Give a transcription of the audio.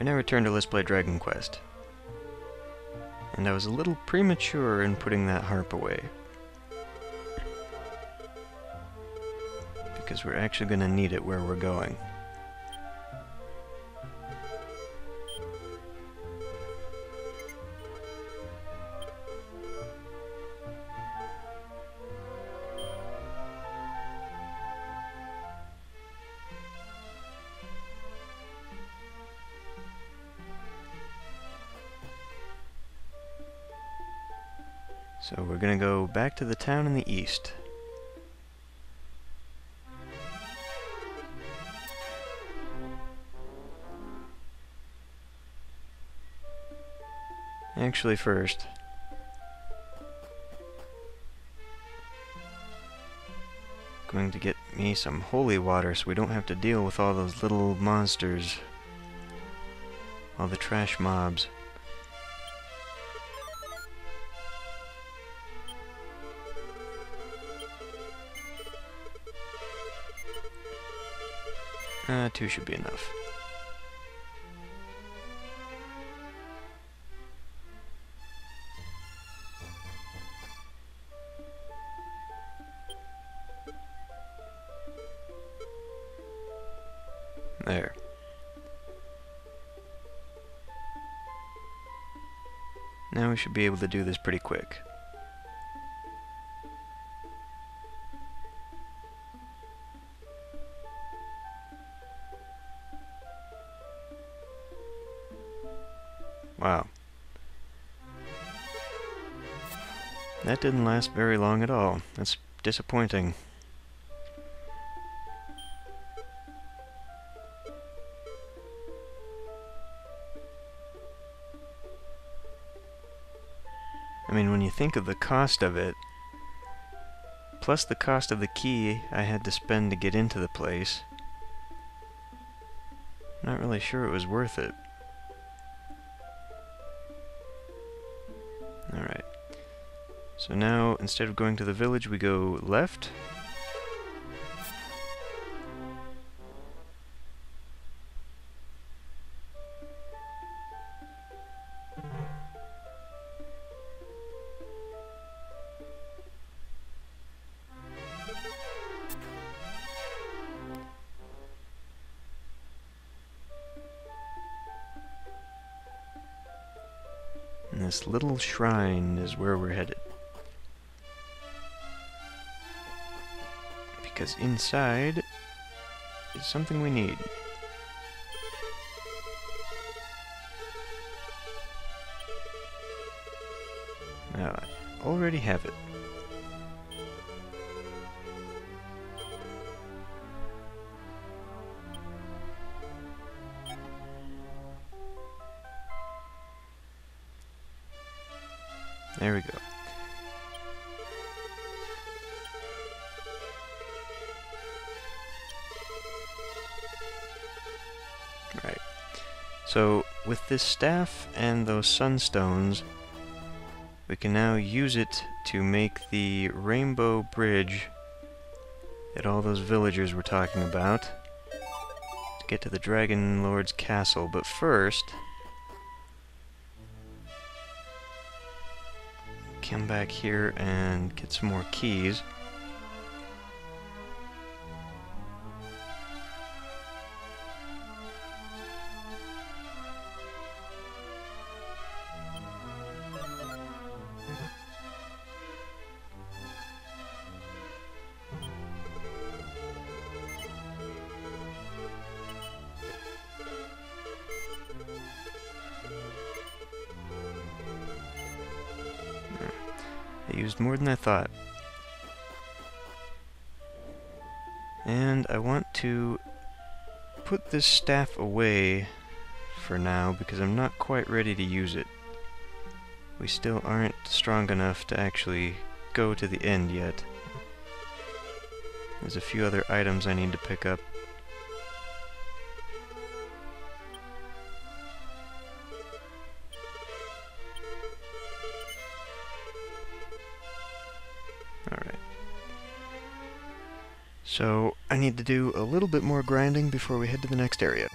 We now return to Let's Play Dragon Quest. And I was a little premature in putting that harp away. Because we're actually going to need it where we're going. So we're gonna go back to the town in the east. Actually first, going to get me some holy water so we don't have to deal with all those little monsters. All the trash mobs. Uh, two should be enough. There. Now we should be able to do this pretty quick. Wow. That didn't last very long at all. That's disappointing. I mean, when you think of the cost of it, plus the cost of the key I had to spend to get into the place, I'm not really sure it was worth it. So now, instead of going to the village, we go left. And this little shrine is where we're headed. Because inside is something we need. Now, I already have it. There we go. Right. So, with this staff and those sunstones, we can now use it to make the rainbow bridge that all those villagers were talking about to get to the Dragon Lord's castle. But first, come back here and get some more keys. Used more than I thought. And I want to put this staff away for now because I'm not quite ready to use it. We still aren't strong enough to actually go to the end yet. There's a few other items I need to pick up. Alright. So, I need to do a little bit more grinding before we head to the next area.